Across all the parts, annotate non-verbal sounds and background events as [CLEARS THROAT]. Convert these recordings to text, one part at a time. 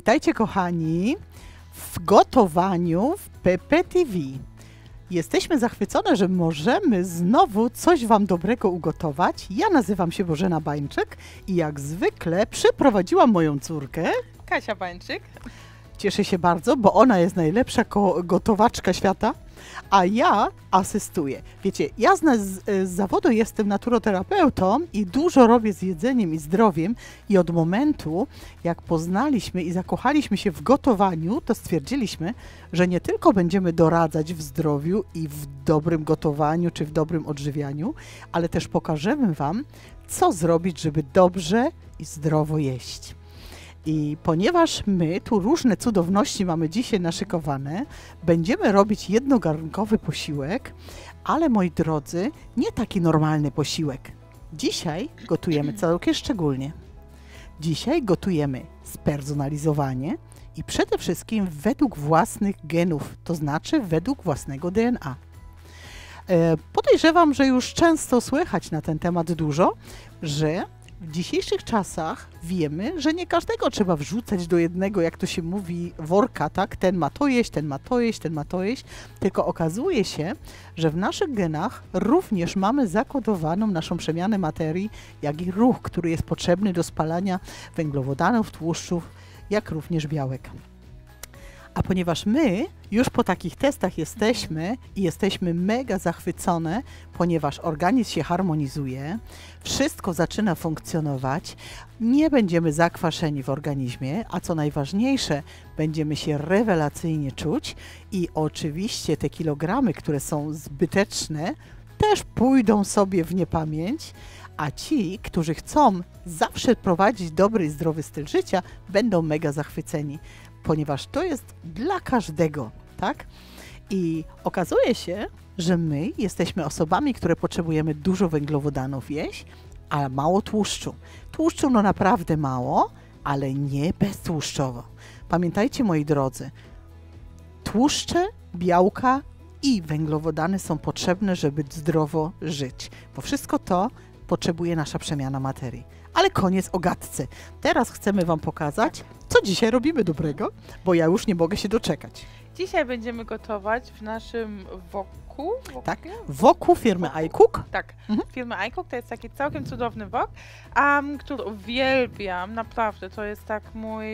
Witajcie kochani w gotowaniu w PPTV. Jesteśmy zachwycone, że możemy znowu coś Wam dobrego ugotować. Ja nazywam się Bożena Bańczyk i jak zwykle przyprowadziłam moją córkę. Kasia Bańczyk. Cieszę się bardzo, bo ona jest najlepsza gotowaczka świata, a ja asystuję. Wiecie, ja z, z, zawodu jestem naturoterapeutą i dużo robię z jedzeniem i zdrowiem i od momentu, jak poznaliśmy i zakochaliśmy się w gotowaniu, to stwierdziliśmy, że nie tylko będziemy doradzać w zdrowiu i w dobrym gotowaniu czy w dobrym odżywianiu, ale też pokażemy Wam, co zrobić, żeby dobrze i zdrowo jeść. I ponieważ my tu różne cudowności mamy dzisiaj naszykowane, będziemy robić jednogarnkowy posiłek, ale moi drodzy, nie taki normalny posiłek. Dzisiaj gotujemy całkiem szczególnie. Dzisiaj gotujemy spersonalizowanie i przede wszystkim według własnych genów, to znaczy według własnego DNA. E, Podejrzewam, że już często słychać na ten temat dużo, że w dzisiejszych czasach wiemy, że nie każdego trzeba wrzucać do jednego, jak to się mówi, worka, tak? Ten ma to jeść, ten ma to jeść, ten ma to jeść, tylko okazuje się, że w naszych genach również mamy zakodowaną naszą przemianę materii, jak i ruch, który jest potrzebny do spalania węglowodanów, tłuszczów, jak również białek. A ponieważ my już po takich testach jesteśmy i jesteśmy mega zachwycone, ponieważ organizm się harmonizuje, wszystko zaczyna funkcjonować, nie będziemy zakwaszeni w organizmie, a co najważniejsze, będziemy się rewelacyjnie czuć i oczywiście te kilogramy, które są zbyteczne, też pójdą sobie w niepamięć, a ci, którzy chcą zawsze prowadzić dobry i zdrowy styl życia, będą mega zachwyceni ponieważ to jest dla każdego, tak? I okazuje się, że my jesteśmy osobami, które potrzebujemy dużo węglowodanów jeść, a mało tłuszczu. Tłuszczu no naprawdę mało, ale nie beztłuszczowo. Pamiętajcie moi drodzy, tłuszcze, białka i węglowodany są potrzebne, żeby zdrowo żyć, bo wszystko to potrzebuje nasza przemiana materii. Ale koniec o gadce. Teraz chcemy Wam pokazać, co dzisiaj robimy dobrego, bo ja już nie mogę się doczekać. Dzisiaj będziemy gotować w naszym woku. woku? Tak, wokół firmy iCook. Tak, Mhm. firmy iCook to jest taki całkiem cudowny wok, um, który uwielbiam, naprawdę, to jest tak mój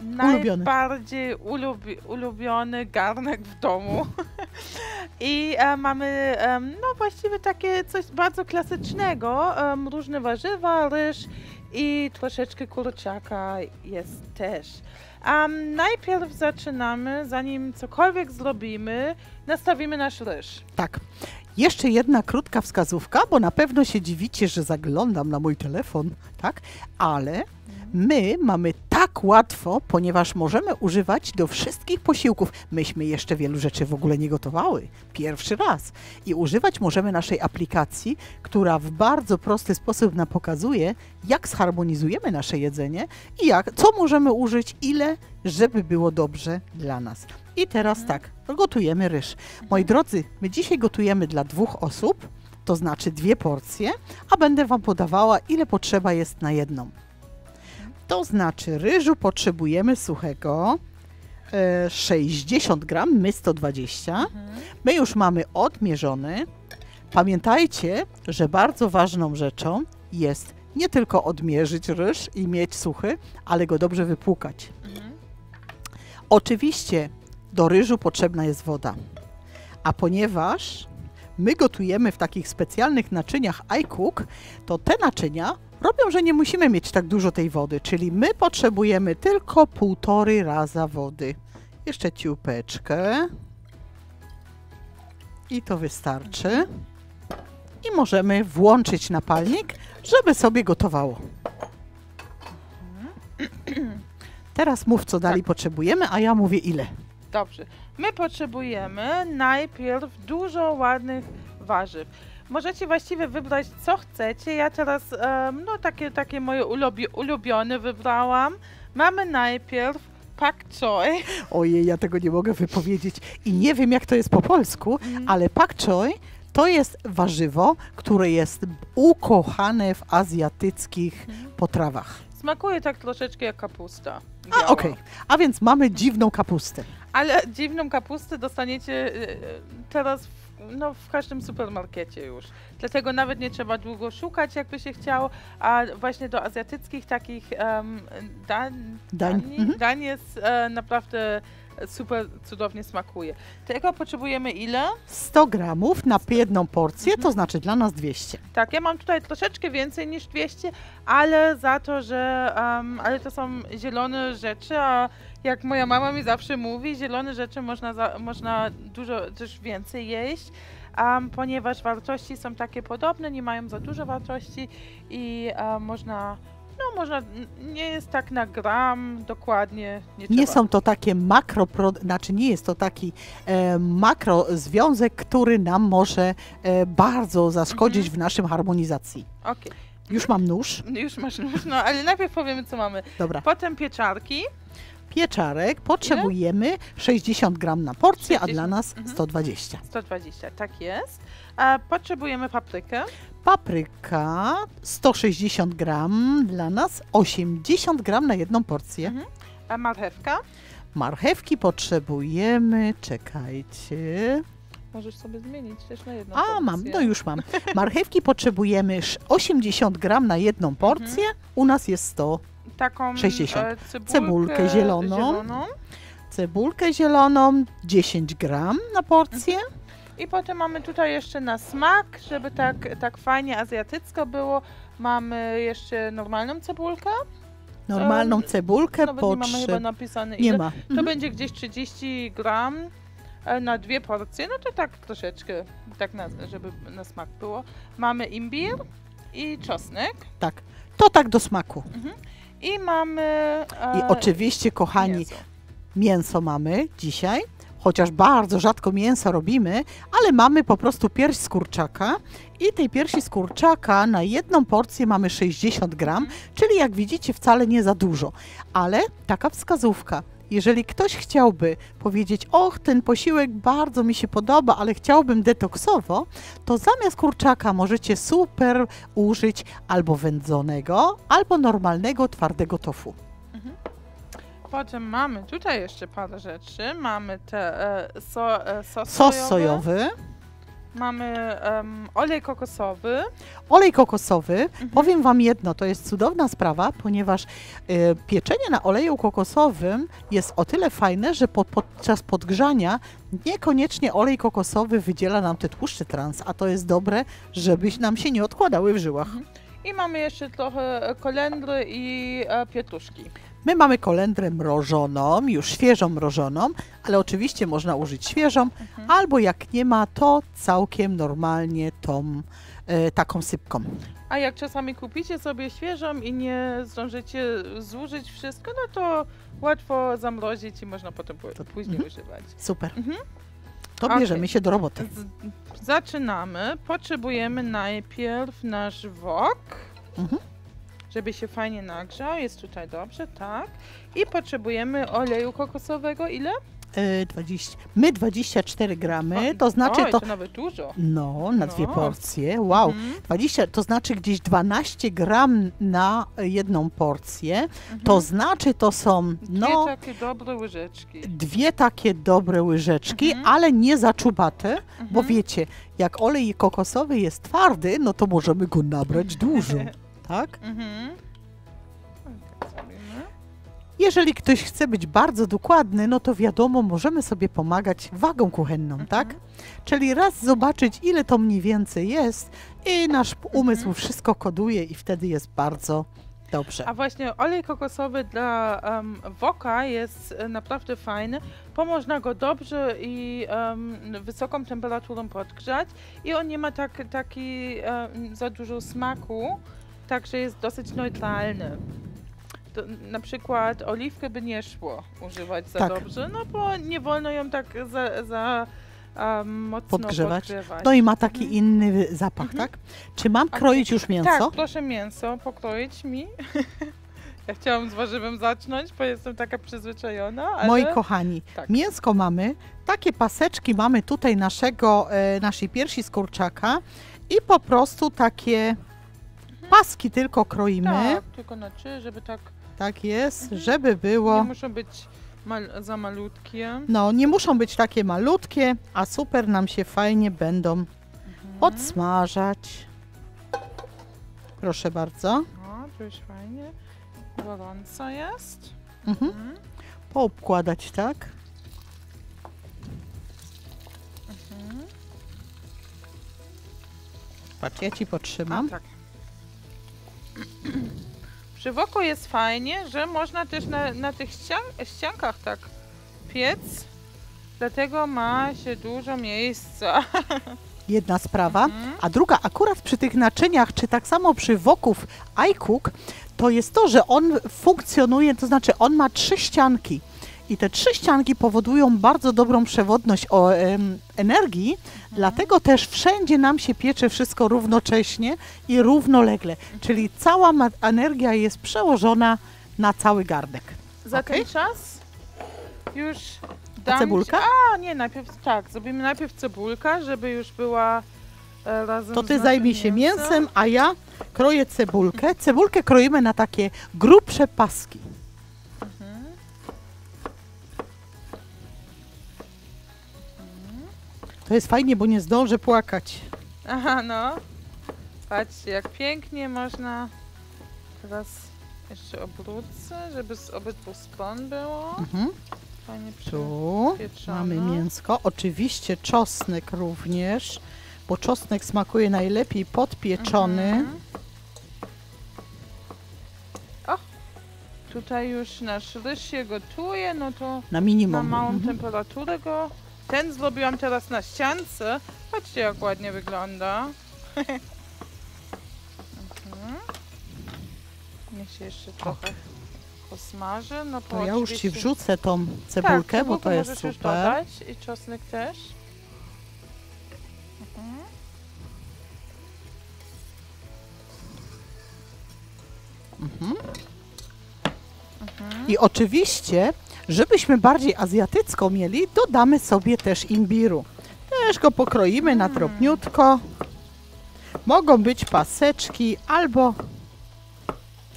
Ulubiony. najbardziej ulubi, ulubiony garnek w domu. [LAUGHS] I e, mamy em, no właściwie takie coś bardzo klasycznego, em, różne warzywa, ryż i troszeczkę kurczaka jest też. Um, najpierw zaczynamy, zanim cokolwiek zrobimy, nastawimy nasz ryż. Tak. Jeszcze jedna krótka wskazówka, bo na pewno się dziwicie, że zaglądam na mój telefon, tak? Ale my mamy tak łatwo, ponieważ możemy używać do wszystkich posiłków. Myśmy jeszcze wielu rzeczy w ogóle nie gotowały. Pierwszy raz. I używać możemy naszej aplikacji, która w bardzo prosty sposób nam pokazuje, jak zharmonizujemy nasze jedzenie i jak, co możemy użyć, ile, żeby było dobrze dla nas. I teraz tak, gotujemy ryż. Moi drodzy, my dzisiaj gotujemy dla dwóch osób, to znaczy dwie porcje, a będę Wam podawała, ile potrzeba jest na jedną. To znaczy ryżu potrzebujemy suchego e, 60 gram, my 120. My już mamy odmierzony. Pamiętajcie, że bardzo ważną rzeczą jest nie tylko odmierzyć ryż i mieć suchy, ale go dobrze wypłukać. Mhm. Oczywiście do ryżu potrzebna jest woda. A ponieważ my gotujemy w takich specjalnych naczyniach iCook, to te naczynia robią, że nie musimy mieć tak dużo tej wody, czyli my potrzebujemy tylko półtory raza wody. Jeszcze ciupeczkę. I to wystarczy. I możemy włączyć napalnik, żeby sobie gotowało. Teraz mów, co dalej potrzebujemy, a ja mówię ile. Dobrze. My potrzebujemy najpierw dużo ładnych warzyw. Możecie właściwie wybrać co chcecie. Ja teraz no takie, takie moje ulubi, ulubione wybrałam. Mamy najpierw pak choi. Ojej, ja tego nie mogę wypowiedzieć i nie wiem, jak to jest po polsku, ale pak choi to jest warzywo, które jest ukochane w azjatyckich potrawach. Smakuje tak troszeczkę jak kapusta. A, okej. A więc mamy dziwną kapustę. Ale dziwną kapustę dostaniecie e, teraz w, no, w każdym supermarkecie już. Dlatego nawet nie trzeba długo szukać, jakby się chciało. A właśnie do azjatyckich takich um, dań, Dań. dań, Mhm. dań jest e, naprawdę super cudownie smakuje. Tego potrzebujemy ile? 100 gramów na jedną porcję, Mhm. to znaczy dla nas 200. Tak, ja mam tutaj troszeczkę więcej niż 200, ale za to, że um, ale to są zielone rzeczy, a jak moja mama mi zawsze mówi, zielone rzeczy można, za, można dużo też więcej jeść, um, ponieważ wartości są takie podobne, nie mają za dużo wartości i um, można, no można, nie jest tak na gram dokładnie, nie, Nie są to takie makro, znaczy nie jest to taki e, makrozwiązek, który nam może e, bardzo zaszkodzić Mhm. w naszym harmonizacji. Okej, Już mam nóż. już masz nóż, no ale najpierw powiemy co mamy. Dobra. Potem pieczarki, Pieczarek potrzebujemy 60 gram na porcję, a 60, dla nas mhm. 120. 120, tak jest. E, potrzebujemy paprykę. Papryka 160 gram, dla nas 80 gram na jedną porcję. Mhm. A marchewka. Marchewki potrzebujemy, czekajcie. Możesz sobie zmienić też na jedną A, porcję. mam, no już mam. [LAUGHS] Marchewki potrzebujemy sz- 80 gram na jedną porcję, u nas jest 100. Taką 60. E, cebulkę, Cebulkę zieloną. zieloną. Cebulkę zieloną 10 gram na porcję. I potem mamy tutaj jeszcze na smak, żeby tak, tak fajnie azjatycko było. Mamy jeszcze normalną cebulkę. Normalną cebulkę Nawet nie mamy chyba napisane Nie ile. ma. To Mhm. będzie gdzieś 30 gram e, na dwie porcje. No to tak troszeczkę, tak na, żeby na smak było. Mamy imbir i czosnek. Tak. To tak do smaku. I mamy. E, I oczywiście, kochani, mięso. mięso mamy dzisiaj, chociaż bardzo rzadko mięso robimy, ale mamy po prostu pierś z kurczaka i tej piersi z kurczaka na jedną porcję mamy 60 gram, czyli jak widzicie wcale nie za dużo, ale taka wskazówka. Jeżeli ktoś chciałby powiedzieć, och, ten posiłek bardzo mi się podoba, ale chciałbym detoksowo, to zamiast kurczaka możecie super użyć albo wędzonego, albo normalnego, twardego tofu. Potem mamy tutaj jeszcze parę rzeczy. Mamy te e, so, e, sos, Sos sojowy. sojowy, Mamy em, olej kokosowy. Olej kokosowy, Mhm. powiem Wam jedno, to jest cudowna sprawa, ponieważ e, pieczenie na oleju kokosowym jest o tyle fajne, że pod, podczas podgrzania niekoniecznie olej kokosowy wydziela nam te tłuszcze trans, a to jest dobre, żeby nam się nie odkładały w żyłach. I mamy jeszcze trochę kolendry i e, pietruszki. My mamy kolendrę mrożoną, już świeżą mrożoną, ale oczywiście można użyć świeżą, Mhm. albo jak nie ma, to całkiem normalnie tą e, taką sypką. A jak czasami kupicie sobie świeżą i nie zdążycie zużyć wszystko, no to łatwo zamrozić i można potem później mhm. używać. Super. Mhm. To bierzemy się do roboty. Z, zaczynamy. Potrzebujemy najpierw nasz wok, Mhm. Żeby się fajnie nagrzał. Jest tutaj dobrze, tak. I potrzebujemy oleju kokosowego. Ile? E, 20, my 24 gramy, O, to znaczy oj, to, to nawet dużo. no, na dwie No. porcje, wow, Mhm, 20, to znaczy gdzieś 12 gram na jedną porcję, mhm. to znaczy to są, Dwie no, takie dobre łyżeczki. dwie takie dobre łyżeczki, Mhm. ale nie zaczubate, bo Mhm. wiecie, jak olej kokosowy jest twardy, no to możemy go nabrać [LAUGHS] dużo, tak? Mhm. Tak zrobimy. Jeżeli ktoś chce być bardzo dokładny, no to wiadomo, możemy sobie pomagać wagą kuchenną, Mhm. tak? Czyli raz zobaczyć, ile to mniej więcej jest i nasz umysł Mhm. wszystko koduje i wtedy jest bardzo dobrze. A właśnie olej kokosowy dla em, woka jest naprawdę fajny, bo można go dobrze i em, wysoką temperaturą podgrzać i on nie ma tak, taki em, za dużo smaku, także jest dosyć neutralny. To, na przykład oliwkę by nie szło używać za Tak. dobrze, no bo nie wolno ją tak za, za mocno Podgrzewać. podgrzewać. No i ma taki Mhm. inny zapach, Mhm. tak? Czy mam kroić już mięso? Tak, proszę mięso pokroić mi. [LAUGHS] ja chciałam z warzywem zacząć, bo jestem taka przyzwyczajona, ale... Moi kochani, tak. mięsko mamy, takie paseczki mamy tutaj naszego, e, naszej piersi z kurczaka i po prostu takie paski tylko kroimy. Tak, tylko na trzy, żeby tak Tak jest, Mhm. żeby nie było. muszą być mal, za malutkie. No, nie muszą być takie malutkie, a super nam się fajnie będą Mhm. odsmażać. Proszę bardzo. No, to już fajnie. Gorąco jest. Mhm. Mhm. Poukładać tak. Mhm. Patrz, ja ci A, potrzymam. tak. [CLEARS THROAT] Przy woku jest fajnie, że można też na, na tych ścian ściankach tak piec. Dlatego ma się dużo miejsca. [LAUGHS] Jedna sprawa. Mhm. A druga, akurat przy tych naczyniach, czy tak samo przy woków iCook, to jest to, że on funkcjonuje, to znaczy on ma trzy ścianki. I te trzy ścianki powodują bardzo dobrą przewodność o, em, energii, dlatego też wszędzie nam się piecze wszystko równocześnie i równolegle. Czyli cała energia jest przełożona na cały garnek. Za Okej. ten czas już dam cebulka? Ci, a, nie, najpierw tak. Zrobimy najpierw cebulka, żeby już była e, razem To ty zajmij się mięsem, a ja kroję cebulkę. Cebulkę kroimy na takie grubsze paski. To jest fajnie, bo nie zdążę płakać. Aha, no. Patrzcie, jak pięknie można. Teraz jeszcze obrócę, żeby z obydwu stron było. Mhm. Fajnie Tu przypieczone. mamy mięsko. Oczywiście czosnek również, bo czosnek smakuje najlepiej podpieczony. Mhm. O! Tutaj już nasz ryż się gotuje, no to Na na minimum. małą Mhm. temperaturę go. Ten zrobiłam teraz na ściance. Patrzcie jak ładnie wygląda. mhm. Niech się jeszcze trochę posmaży. No To ja już ci wrzucę tą tak, cebulkę, bo cebulkę to jest możesz już super. dodać i czosnek też. Mhm. Mhm. Mhm. I oczywiście, żebyśmy bardziej azjatycko mieli, dodamy sobie też imbiru. Też go pokroimy na drobniutko. Mogą być paseczki albo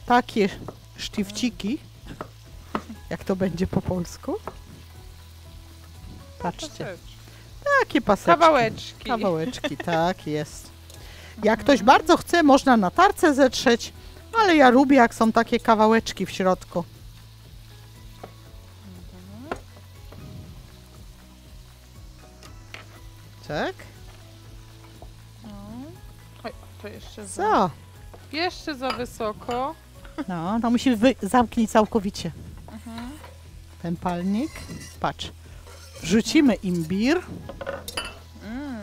takie sztywciki, jak to będzie po polsku. Patrzcie, takie paseczki. Kawałeczki. Kawałeczki, tak jest. Jak ktoś bardzo chce, można na tarce zetrzeć, ale ja lubię, jak są takie kawałeczki w środku. Jeszcze za, Co? jeszcze za wysoko. No, to musi wy- zamknąć całkowicie Mhm. ten palnik. Patrz. Wrzucimy imbir. Mm.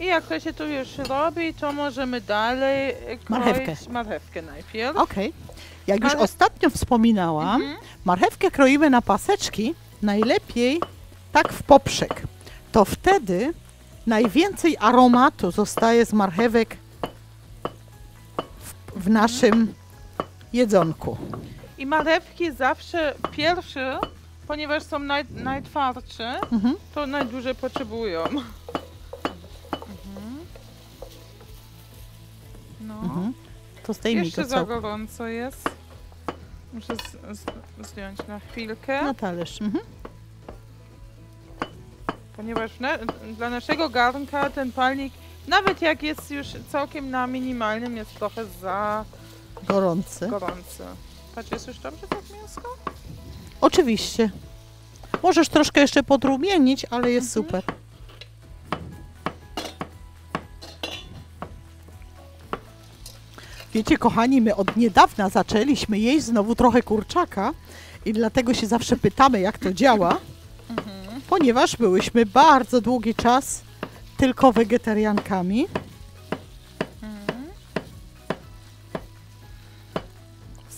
I jak to się tu już robi, to możemy dalej kroić Marchewkę. marchewkę najpierw. Okej. Jak już ostatnio wspominałam, Mhm. marchewkę kroimy na paseczki, najlepiej tak w poprzek. To wtedy najwięcej aromatu zostaje z marchewek w, w naszym jedzonku. I marchewki zawsze pierwsze, ponieważ są naj, najtwardsze, Mhm. to najdłużej potrzebują. Mhm. No. Mhm. To zdejmij Jeszcze to za co gorąco jest. Muszę z, z, zdjąć na chwilkę, na talerz. Mhm. Ponieważ na, dla naszego garnka ten palnik, nawet jak jest już całkiem na minimalnym, jest trochę za Gorący. gorący. Patrz, jest już dobrze tak mięsko? Oczywiście. Możesz troszkę jeszcze podrumienić, ale jest Mhm. super. Wiecie, kochani, my od niedawna zaczęliśmy jeść znowu trochę kurczaka i dlatego się zawsze pytamy, jak to działa. [LAUGHS] ponieważ byłyśmy bardzo długi czas tylko wegetariankami.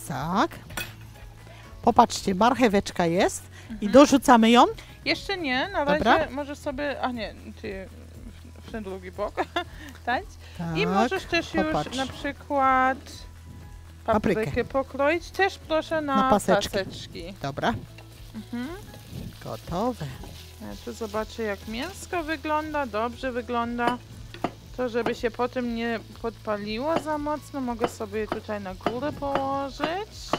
Tak. Popatrzcie, marcheweczka jest i Mhm. dorzucamy ją. Jeszcze nie, na razie Dobra. możesz sobie, a nie, ty w, w ten drugi bok [LAUGHS] dać. Tak. I możesz też popatrz. już na przykład paprykę, Paprykę. pokroić. Też proszę na, Na paseczki. paseczki. Dobra, Mhm. gotowe. Ja tu zobaczę jak mięsko wygląda, dobrze wygląda. To, żeby się potem nie podpaliło za mocno, mogę sobie tutaj na górę położyć.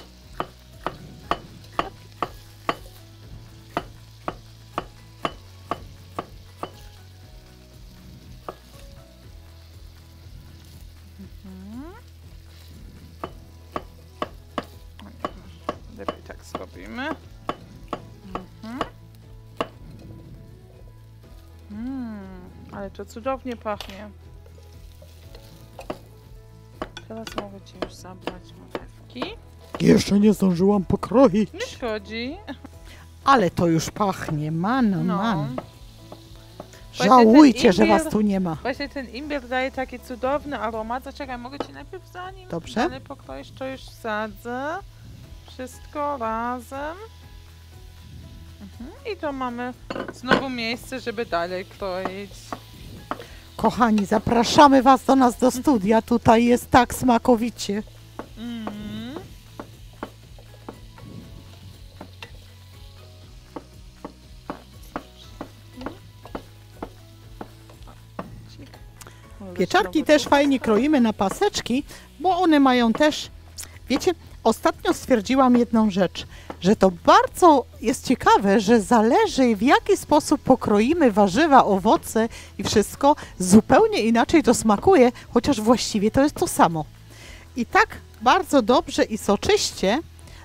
Mhm. Lepiej tak zrobimy. To cudownie pachnie. Teraz mogę ci już zabrać marchewki. Jeszcze nie zdążyłam pokroić. Nie szkodzi. Ale to już pachnie, man, No. man. Żałujcie, że was tu nie ma. Właśnie ten imbir daje taki cudowny aromat. Zaczekaj, mogę ci najpierw zanim Dobrze. dalej pokroisz, to już wsadzę. Wszystko razem. Mhm. I to mamy znowu miejsce, żeby dalej kroić. Kochani, zapraszamy was do nas do studia. Tutaj jest tak smakowicie. Pieczarki też fajnie kroimy na paseczki, bo one mają też, wiecie, ostatnio stwierdziłam jedną rzecz, że to bardzo jest ciekawe, że zależy w jaki sposób pokroimy warzywa, owoce i wszystko, zupełnie inaczej to smakuje, chociaż właściwie to jest to samo. I tak bardzo dobrze i soczyście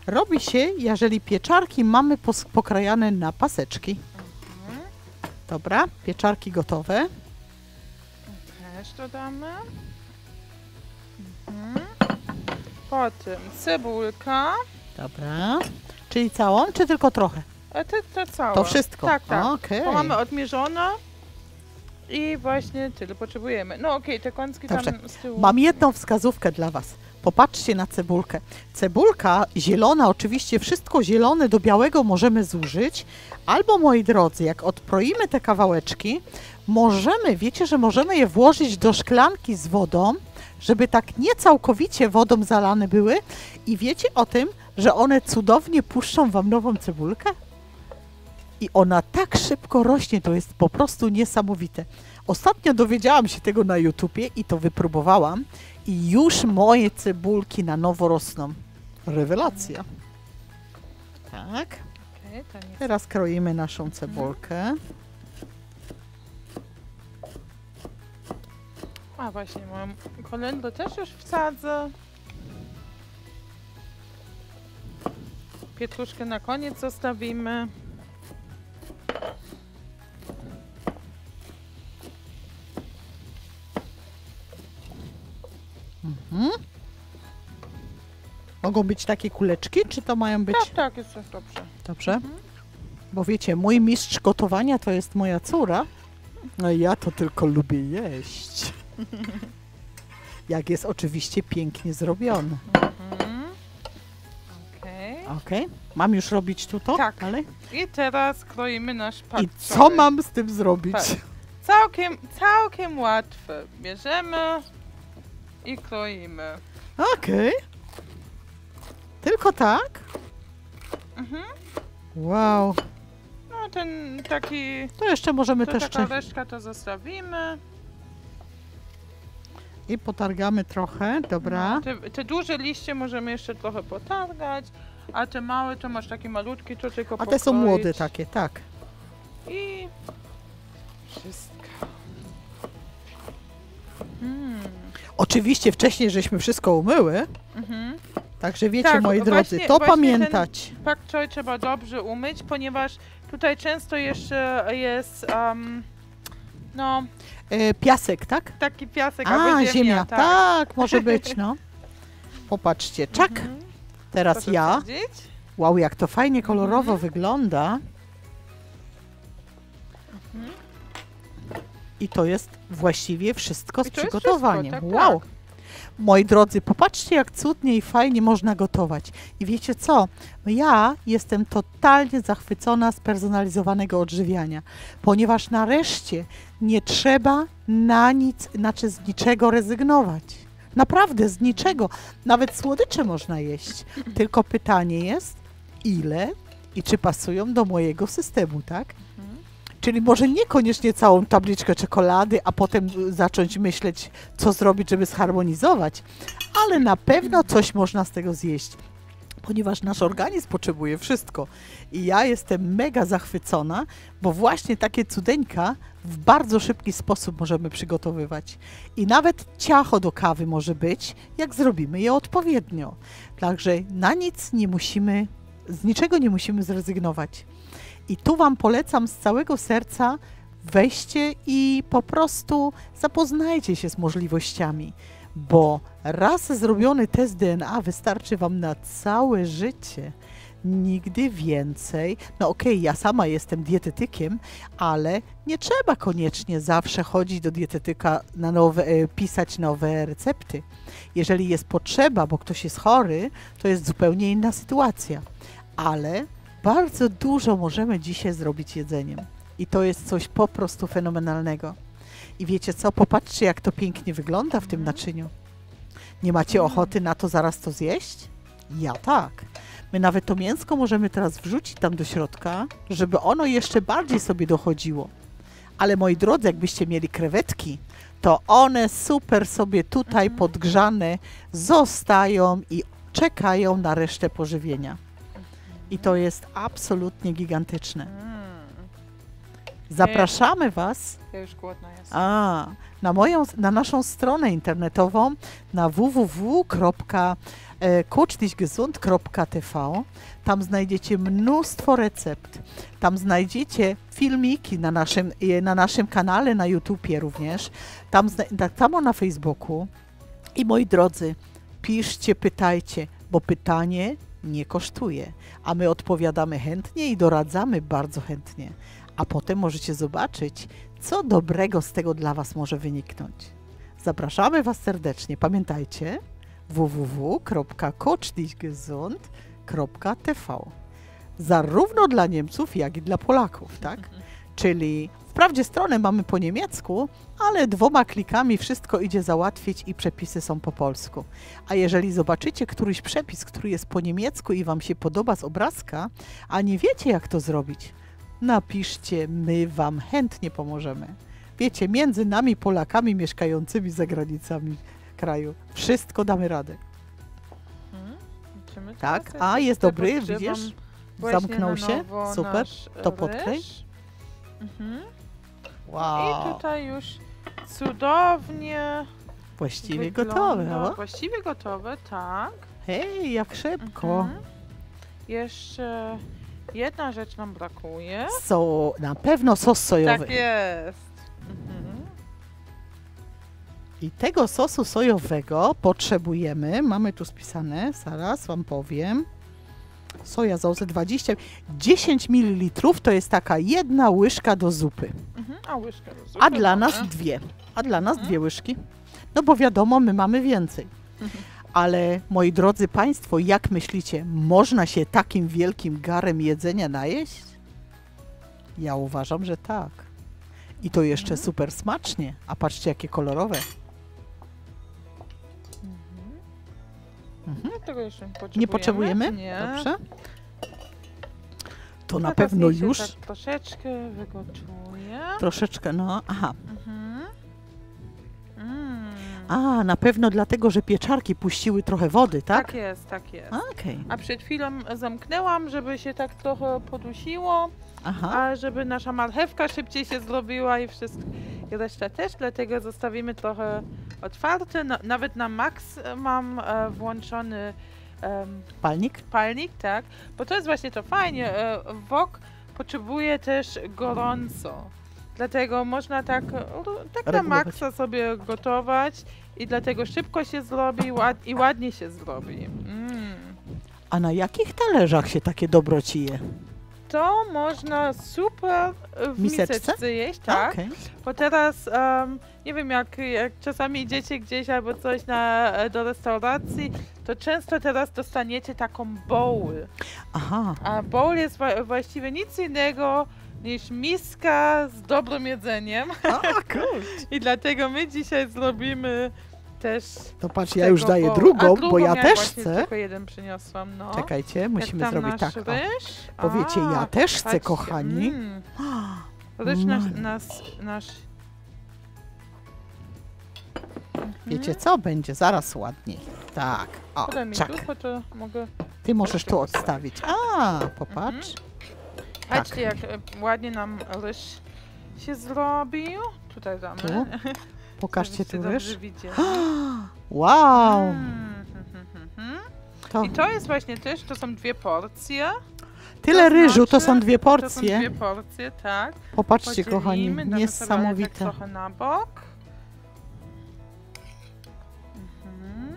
robi się, jeżeli pieczarki mamy pokrajane na paseczki. Dobra, pieczarki gotowe. Też dodamy. Mhm. Potem cebulka. Dobra. Czyli całą, czy tylko trochę? A to, to całe. To wszystko. Tak, tak. Okej. To mamy odmierzone. I właśnie tyle potrzebujemy. No okej, te kąski Dobrze. tam z tyłu. Mam jedną wskazówkę dla Was. Popatrzcie na cebulkę. Cebulka zielona, oczywiście wszystko zielone do białego możemy zużyć, albo moi drodzy, jak odproimy te kawałeczki, możemy, wiecie, że możemy je włożyć do szklanki z wodą, żeby tak nie całkowicie wodą zalane były i wiecie o tym, że one cudownie puszczą Wam nową cebulkę? I ona tak szybko rośnie, to jest po prostu niesamowite. Ostatnio dowiedziałam się tego na YouTubie i to wypróbowałam i już moje cebulki na nowo rosną. Rewelacja. Tak, teraz kroimy naszą cebulkę. A właśnie, moją kolendrę też już wsadzę. Pietruszkę na koniec zostawimy. Mhm. Mogą być takie kuleczki, czy to mają być... Tak, tak, jest dobrze. Dobrze. Mhm. Bo wiecie, mój mistrz gotowania to jest moja córa, a ja to tylko lubię jeść. [LAUGHS] Jak jest oczywiście pięknie zrobione. Okej. Mam już robić tu to? Tak. Dalej? I teraz kroimy nasz I co mam z tym zrobić? Tak. Całkiem, całkiem łatwe. Bierzemy i kroimy. Okej. Tylko tak? Mhm. Wow. No ten taki, To jeszcze możemy to też taka cze- resztka to zostawimy. i potargamy trochę, dobra. No, te, te duże liście możemy jeszcze trochę potargać, a te małe to masz takie malutkie, to tylko A te są pokroić. młode takie, tak. I wszystko. Mm. Oczywiście wcześniej żeśmy wszystko umyły, Mhm. także wiecie Tak, moi właśnie- drodzy, to właśnie pamiętać. Pak choi trzeba dobrze umyć, ponieważ tutaj często jeszcze jest um, no, E, piasek, tak? taki piasek A, ziemia. ziemia, tak. tak, może być, no. [LAUGHS] Popatrzcie, czak. Mhm. Teraz Proszę ja. Wow, jak to fajnie kolorowo Mhm. wygląda. Mhm. I to jest właściwie wszystko z przygotowaniem. wszystko, tak, wow. Moi drodzy, popatrzcie jak cudnie i fajnie można gotować. I wiecie co? Ja jestem totalnie zachwycona z personalizowanego odżywiania, ponieważ nareszcie nie trzeba na nic, znaczy z niczego rezygnować. Naprawdę z niczego. Nawet słodycze można jeść. Tylko pytanie jest, ile i czy pasują do mojego systemu, tak? Czyli może niekoniecznie całą tabliczkę czekolady, a potem zacząć myśleć, co zrobić, żeby zharmonizować, ale na pewno coś można z tego zjeść. Ponieważ nasz organizm potrzebuje wszystko. I ja jestem mega zachwycona, bo właśnie takie cudeńka w bardzo szybki sposób możemy przygotowywać. I nawet ciacho do kawy może być, jak zrobimy je odpowiednio. Także na nic nie musimy, z niczego nie musimy zrezygnować. I tu Wam polecam z całego serca weźcie i po prostu zapoznajcie się z możliwościami, bo raz zrobiony test DNA wystarczy Wam na całe życie. Nigdy więcej. No okej, okay, ja sama jestem dietetykiem, ale nie trzeba koniecznie zawsze chodzić do dietetyka na nowe, e, pisać nowe recepty. Jeżeli jest potrzeba, bo ktoś jest chory, to jest zupełnie inna sytuacja. Ale bardzo dużo możemy dzisiaj zrobić jedzeniem. I to jest coś po prostu fenomenalnego. I wiecie co? Popatrzcie, jak to pięknie wygląda w tym naczyniu. Nie macie ochoty na to zaraz to zjeść? Ja tak. My nawet to mięsko możemy teraz wrzucić tam do środka, żeby ono jeszcze bardziej sobie dochodziło. Ale moi drodzy, jakbyście mieli krewetki, to one super sobie tutaj Mhm. podgrzane zostają i czekają na resztę pożywienia. I to jest absolutnie gigantyczne. Zapraszamy Was Ja już głodna jestem. a, na, moją, na naszą stronę internetową na www.coachdichgesund.tv. Tam znajdziecie mnóstwo recept. Tam znajdziecie filmiki na naszym, e, na naszym kanale na YouTubie również. Tam, tak samo na Facebooku. I moi drodzy, piszcie, pytajcie, bo pytanie nie kosztuje, a my odpowiadamy chętnie i doradzamy bardzo chętnie. A potem możecie zobaczyć, co dobrego z tego dla Was może wyniknąć. Zapraszamy Was serdecznie. Pamiętajcie www.coachdichgesund.tv Zarówno dla Niemców, jak i dla Polaków, tak? Czyli wprawdzie stronę mamy po niemiecku, ale dwoma klikami wszystko idzie załatwić i przepisy są po polsku. A jeżeli zobaczycie któryś przepis, który jest po niemiecku i Wam się podoba z obrazka, a nie wiecie jak to zrobić, napiszcie, my Wam chętnie pomożemy. Wiecie, między nami Polakami mieszkającymi za granicami kraju, wszystko damy radę. My Tak, a jest dobry, widzisz? Zamknął się, super, to podklej. ryż. Mhm. I Wow, tutaj już cudownie właściwie wygląda. gotowe, no? Właściwie gotowe, tak. Hej, jak szybko. Mhm. Jeszcze jedna rzecz nam brakuje. So, na pewno sos sojowy. Tak jest. Mhm. I tego sosu sojowego potrzebujemy, mamy tu spisane, zaraz Wam powiem. Soja z 20, 10 ml to jest taka jedna łyżka do zupy, Mhm. A łyżkę do zupy a dla nas dwie. A dla nas Mhm. dwie łyżki. No bo wiadomo, my mamy więcej. Mhm. Ale moi drodzy Państwo, jak myślicie, można się takim wielkim garem jedzenia najeść? Ja uważam, że tak. I to jeszcze Mhm. super smacznie. A patrzcie, jakie kolorowe. Mhm. Mhm. No, tego jeszcze nie potrzebujemy. Nie potrzebujemy? Nie. Dobrze. To na Teraz pewno już Tak troszeczkę wygotuje. troszeczkę, no, aha. A, na pewno dlatego, że pieczarki puściły trochę wody, tak? Tak jest, tak jest. Okej, A przed chwilą zamknęłam, żeby się tak trochę podusiło, aha. a żeby nasza marchewka szybciej się zrobiła i wszystko. I reszta też, dlatego zostawimy trochę otwarte. No, nawet na max e, mam e, włączony em, Palnik? palnik, tak? Bo to jest właśnie to fajnie. E, wok potrzebuje też gorąco. Dlatego można tak, e, tak na maksa sobie gotować i dlatego szybko się zrobi ład, i ładnie się zrobi. Mm. A na jakich talerzach się takie dobroci je? To można super w Miseczce? miseczce, jeść, tak? Okej. Bo teraz, em, nie wiem, jak, jak czasami idziecie gdzieś albo coś na, e, do restauracji, to często teraz dostaniecie taką bowl. Aha, A bowl jest właściwie nic innego niż miska z dobrym jedzeniem. a, kurczę. I dlatego my dzisiaj zrobimy też To patrz, ja już daję bowl. drugą, A bo ja miałam też chcę. tylko jeden przyniosłam, no. Czekajcie, Jak musimy tam zrobić tak. O. ryż? Bo wiecie, ja też chcę, patrzcie, kochani. mm. Ryż nasz, Maj. nas, nasz... Mhm. Wiecie co? Będzie zaraz ładniej. Tak. O, czak. bo. Ty możesz tu odstawić. A, popatrz. Tak. Patrzcie, jak e, ładnie nam ryż się zrobił. Tutaj damy. Tu? Pokażcie tu ryż. [GASPS] Wow! Mm, mhm, mhm. To I to jest właśnie też, to są dwie porcje. tyle ryżu, to znaczy, są dwie To są porcje. dwie porcje, tak. Popatrzcie, kochani, Podzielimy, sobie tak niesamowite. trochę na bok. Mhm.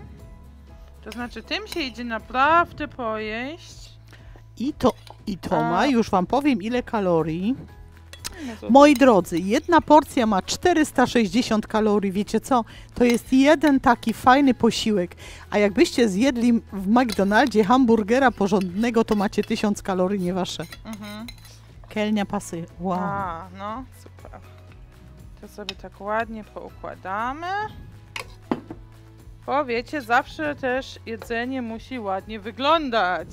To znaczy, tym się idzie naprawdę pojeść. I to, I to A. ma, już wam powiem, ile kalorii. No Moi drodzy, jedna porcja ma 460 kalorii. Wiecie co? To jest jeden taki fajny posiłek. A jakbyście zjedli w McDonaldzie hamburgera porządnego, to macie 1000 kalorii, nie wasze. Mhm. Kelnia pasy. Wow. A, no, super. To sobie tak ładnie poukładamy. Bo wiecie, zawsze też jedzenie musi ładnie wyglądać.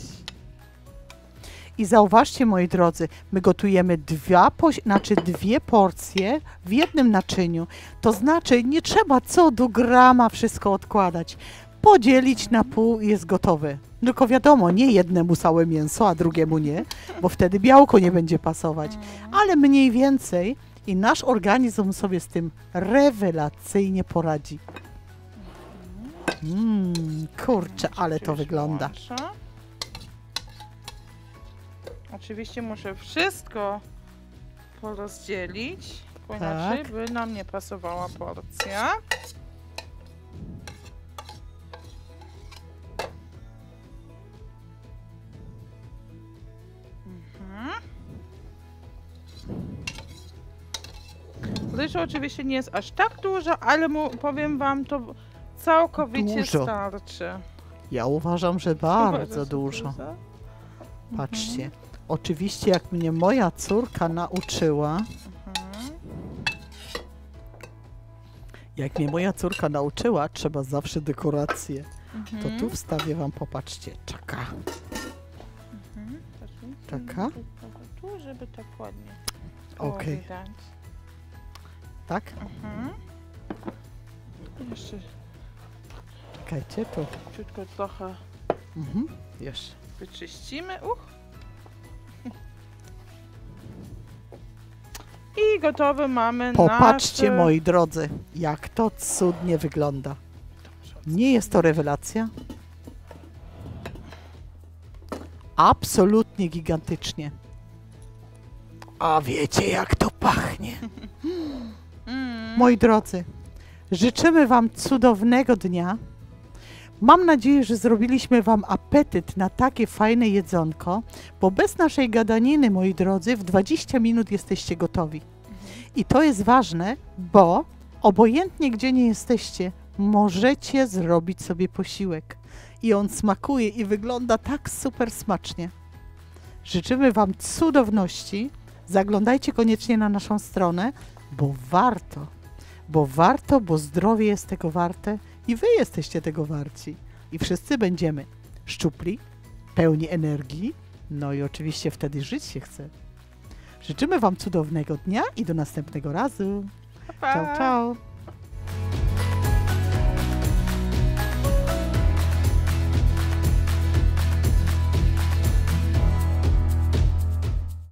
I zauważcie, moi drodzy, my gotujemy dwa, znaczy dwie porcje w jednym naczyniu. To znaczy, nie trzeba co do grama wszystko odkładać. Podzielić na pół jest gotowe. Tylko wiadomo, nie jednemu całe mięso, a drugiemu nie, bo wtedy białko nie będzie pasować. Ale mniej więcej i nasz organizm sobie z tym rewelacyjnie poradzi. Mmm, kurczę, ale to wygląda. Oczywiście muszę wszystko porozdzielić, bo inaczej Tak. by nam nie pasowała porcja. Mhm. Oczywiście nie jest aż tak dużo, ale mu, powiem wam, to całkowicie Dużo. starczy. Ja uważam, że bardzo dużo. Patrzcie. Oczywiście, jak mnie moja córka nauczyła, Mhm. jak mnie moja córka nauczyła, trzeba zawsze dekoracje. To Mhm. tu wstawię wam, popatrzcie, czaka. Mhm. Taka? Tu, żeby tak ładnie. Okej. widać. Tak? Mhm. Jeszcze Czekajcie, tu. ciutko trochę Mhm. Jeszcze. wyczyścimy. Uch. I gotowy mamy Popatrzcie, nasze... moi drodzy, jak to cudnie wygląda. Nie jest to rewelacja? Absolutnie gigantycznie. A wiecie, jak to pachnie. Mm. Moi drodzy, życzymy Wam cudownego dnia. Mam nadzieję, że zrobiliśmy Wam apetyt na takie fajne jedzonko, bo bez naszej gadaniny, moi drodzy, w 20 minut jesteście gotowi. I to jest ważne, bo obojętnie gdzie nie jesteście, możecie zrobić sobie posiłek. I on smakuje i wygląda tak super smacznie. Życzymy Wam cudowności. Zaglądajcie koniecznie na naszą stronę, bo warto. Bo warto, bo zdrowie jest tego warte i Wy jesteście tego warci. I wszyscy będziemy szczupli, pełni energii, no i oczywiście wtedy żyć się chce. Życzymy Wam cudownego dnia i do następnego razu. Pa, pa. Ciao, ciao.